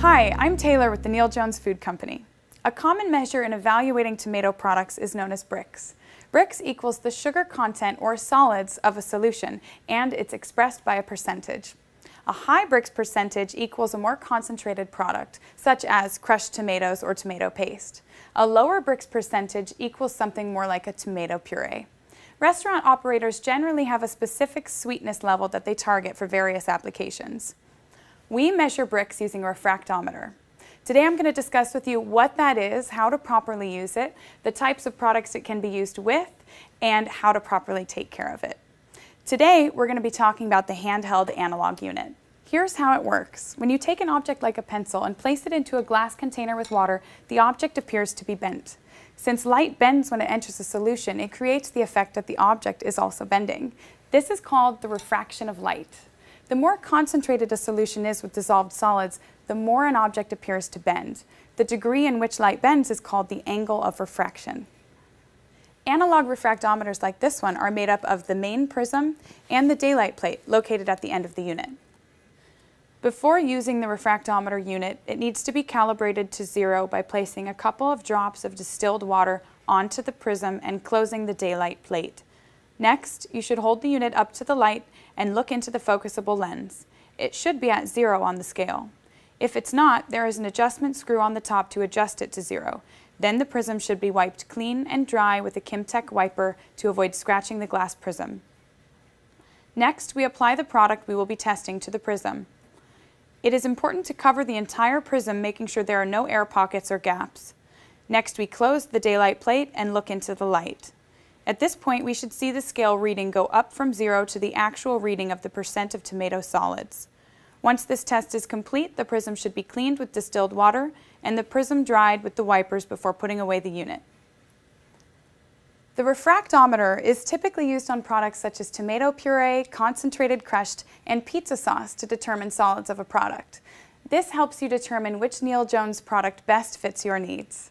Hi, I'm Taylor with the Neil Jones Food Company. A common measure in evaluating tomato products is known as Brix. Brix equals the sugar content or solids of a solution, and it's expressed by a percentage. A high Brix percentage equals a more concentrated product, such as crushed tomatoes or tomato paste. A lower Brix percentage equals something more like a tomato puree. Restaurant operators generally have a specific sweetness level that they target for various applications. We measure Brix using a refractometer. Today I'm going to discuss with you what that is, how to properly use it, the types of products it can be used with, and how to properly take care of it. Today we're going to be talking about the handheld analog unit. Here's how it works. When you take an object like a pencil and place it into a glass container with water, the object appears to be bent. Since light bends when it enters a solution, it creates the effect that the object is also bending. This is called the refraction of light. The more concentrated a solution is with dissolved solids, the more an object appears to bend. The degree in which light bends is called the angle of refraction. Analog refractometers like this one are made up of the main prism and the daylight plate located at the end of the unit. Before using the refractometer unit, it needs to be calibrated to zero by placing a couple of drops of distilled water onto the prism and closing the daylight plate. Next, you should hold the unit up to the light and look into the focusable lens. It should be at zero on the scale. If it's not, there is an adjustment screw on the top to adjust it to zero. Then the prism should be wiped clean and dry with a Kimtech wiper to avoid scratching the glass prism. Next, we apply the product we will be testing to the prism. It is important to cover the entire prism making sure there are no air pockets or gaps. Next, we close the daylight plate and look into the light. At this point, we should see the scale reading go up from zero to the actual reading of the percent of tomato solids. Once this test is complete, the prism should be cleaned with distilled water and the prism dried with the wipers before putting away the unit. The refractometer is typically used on products such as tomato puree, concentrated crushed, and pizza sauce to determine solids of a product. This helps you determine which Neil Jones product best fits your needs.